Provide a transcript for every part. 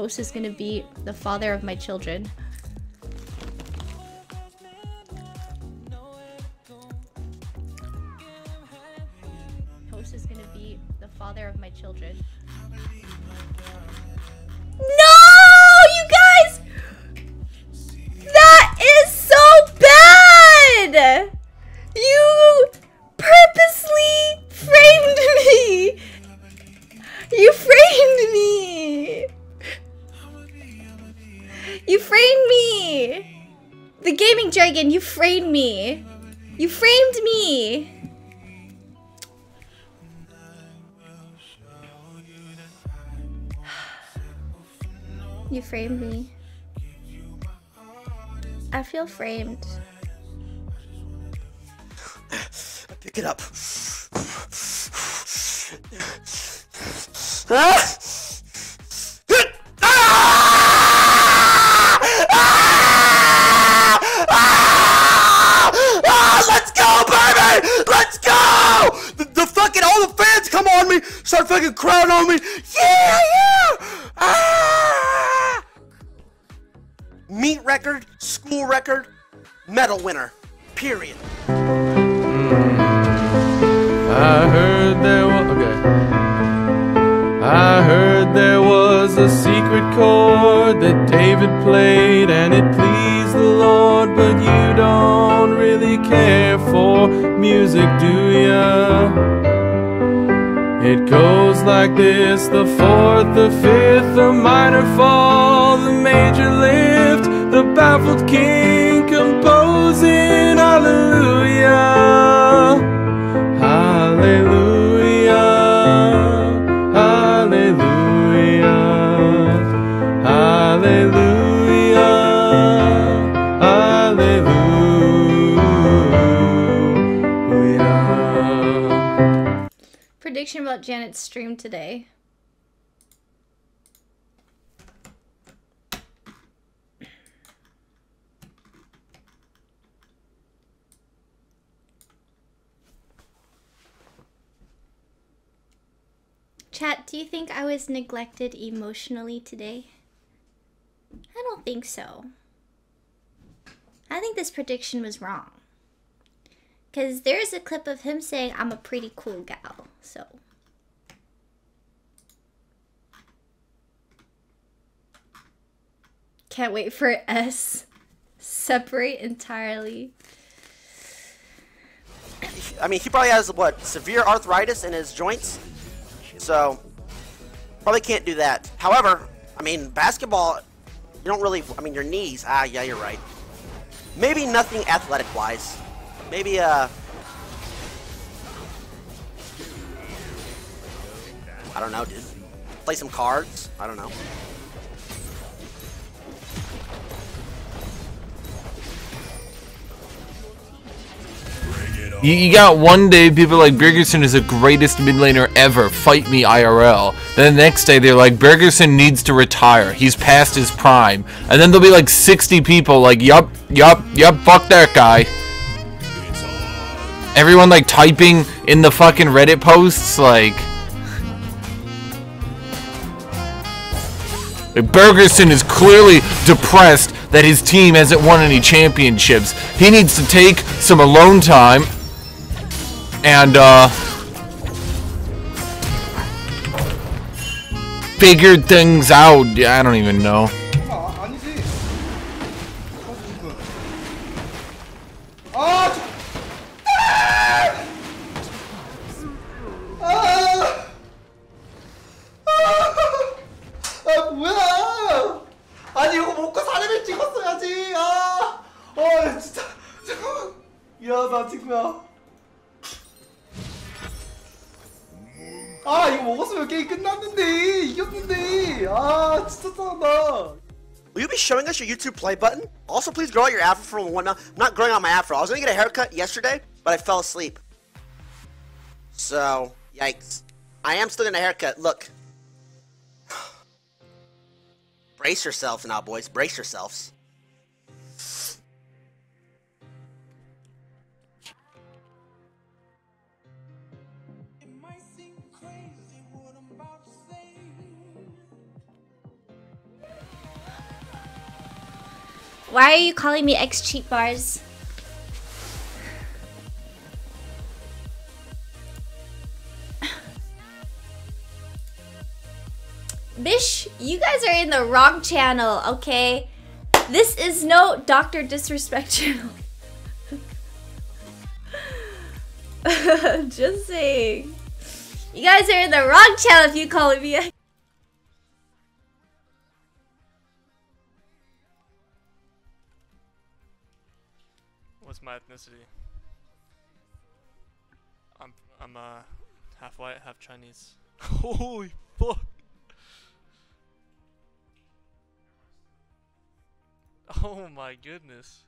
Toast is gonna be the father of my children. Toast is gonna be the father of my children. No, you guys! That is You framed me. I feel framed. Pick it up. Ah! Let's go, baby! Let's go! The, the fucking all the fans come on me, start fucking crowding on me. Meet record, school record, medal winner. Period. Hmm. I heard there was okay. I heard there was a secret chord that David played and it pleased the Lord, but you don't really care for music, do ya? It goes like this the fourth, the fifth, the minor fall, the major lift, baffled king composing hallelujah. Hallelujah. Hallelujah. Hallelujah. Hallelujah. Prediction about Janet's stream today. Chat, do you think I was neglected emotionally today? I don't think so. I think this prediction was wrong. Because there's a clip of him saying, I'm a pretty cool gal. So. Can't wait for S. Separate entirely. I mean, he probably has what severe arthritis in his joints, so probably can't do that. However, I mean, basketball, you don't really. I mean, your knees. Ah, yeah, you're right. Maybe nothing athletic-wise. Maybe uh. I don't know, dude. Play some cards. I don't know. You, you got one day people like Bjergsen is the greatest mid laner ever. Fight me IRL. Then the next day they're like Bjergsen needs to retire. He's past his prime. And then there'll be like 60 people like yup, yup, yup. Fuck that guy. Everyone like typing in the fucking Reddit posts like. Bjergsen is clearly depressed that his team hasn't won any championships. He needs to take some alone time and uh figure things out. I don't even know. Will you be showing us your YouTube play button? Also, please grow out your afro from one. I'm not growing out my afro. I was gonna get a haircut yesterday, but I fell asleep. So, yikes. I am still getting a haircut. Look. Brace yourselves now, boys. Brace yourselves. It might seem crazy what I'm about to Why are you calling me ex-cheat bars? Bish, you guys are in the wrong channel, okay? This is no Dr. Disrespect channel. Just saying. You guys are in the wrong channel if you call me What's my ethnicity? I'm I'm uh half white, half Chinese. Holy fuck! Oh my goodness.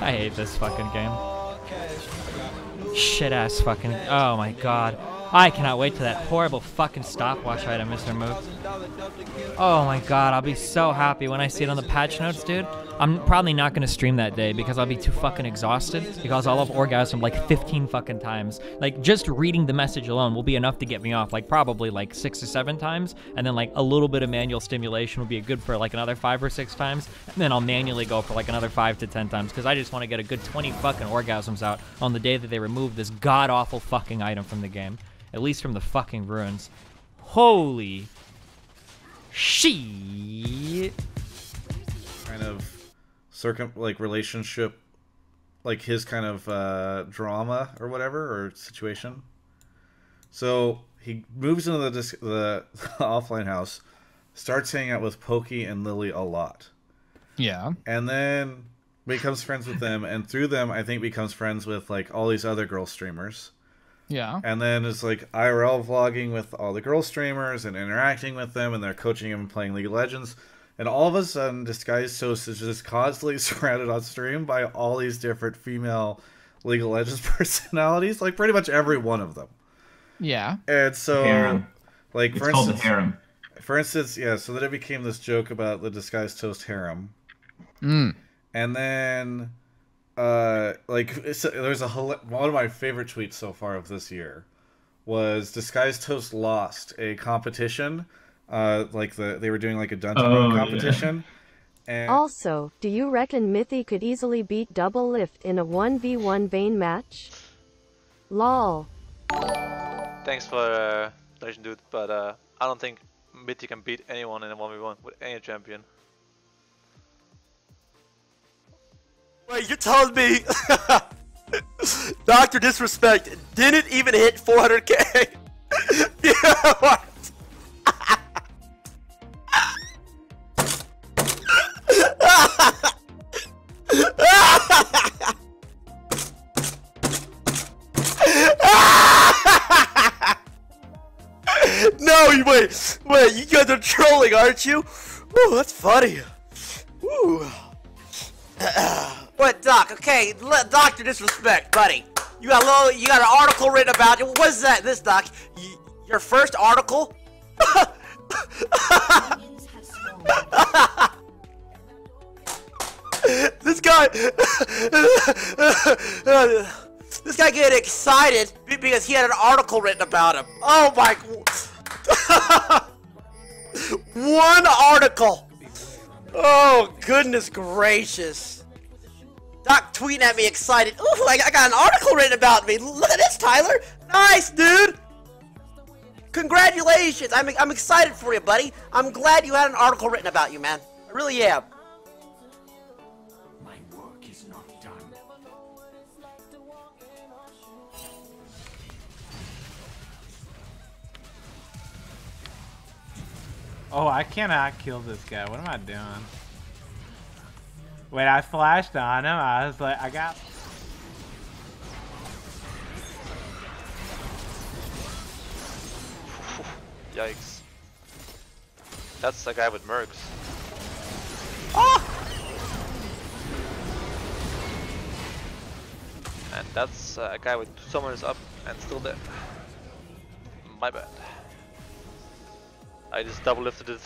I hate this fucking game. Shit ass fucking. Oh my god. I cannot wait till that horrible fucking stopwatch item is removed. Oh my god, I'll be so happy when I see it on the patch notes, dude. I'm probably not gonna stream that day because I'll be too fucking exhausted because I'll have orgasm like 15 fucking times. Like just reading the message alone will be enough to get me off, like probably like six or seven times, and then like a little bit of manual stimulation will be good for like another five or six times, and then I'll manually go for like another five to ten times because I just want to get a good 20 fucking orgasms out on the day that they remove this god awful fucking item from the game, at least from the fucking ruins. Holy shit! kind of circum like relationship like his kind of uh drama or whatever or situation so he moves into the dis- the offline house starts hanging out with Poki and lily a lot Yeah. and then becomes friends with them and through them i think becomes friends with like all these other girl streamers Yeah. and then it's like IRL vlogging with all the girl streamers and interacting with them, and they're coaching him and playing League of Legends. And all of a sudden, Disguised Toast is just constantly surrounded on stream by all these different female League of Legends personalities, like pretty much every one of them. Yeah. And so, Harem. like It's for called instance, the harem. for instance, yeah. So then it became this joke about the Disguised Toast harem, Mm. and then uh like it's, there's a hila- one of my favorite tweets so far of this year was disguised toast lost a competition uh like the they were doing like a dungeon Oh, run yeah. competition and Also, do you reckon Mithy could easily beat Doublelift in a 1v1 Vayne match? Lol. Thanks for uh, Legend Dude, but uh, I don't think Mithy can beat anyone in a 1v1 with any champion. Wait, you're telling me Dr. Disrespect didn't even hit 400k? yeah, you wait, wait, you guys are trolling, aren't you? Ooh, that's funny. What, Doc? Okay, let Doctor Disrespect, buddy. You got a little, you got an article written about you. What is that? This, Doc? Your first article? this guy, this guy getting excited because he had an article written about him. Oh my! One article. Oh goodness gracious! Doc tweeting at me excited. Ooh, I, I got an article written about me. Look at this, Tyler. Nice, dude. Congratulations. I'm I'm excited for you, buddy. I'm glad you had an article written about you, man. I really am. Oh, I cannot kill this guy. What am I doing? Wait, I flashed on him. I was like, I got. Yikes. That's the guy with mercs. Oh! And that's uh, a guy with two summoners up and still dead. My bad. I just double lifted it.